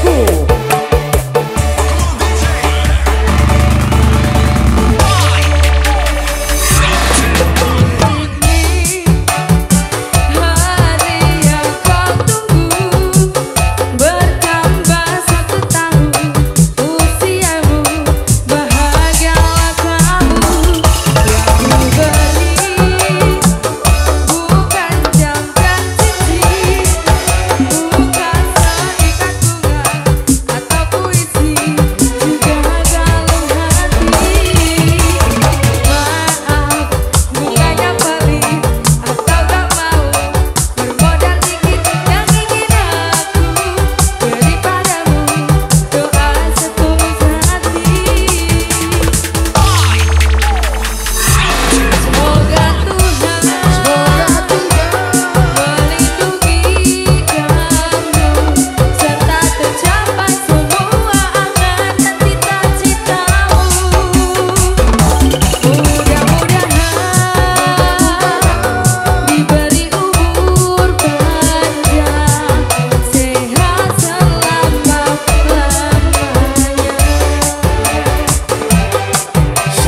School.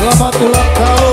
Selamat ulang tahun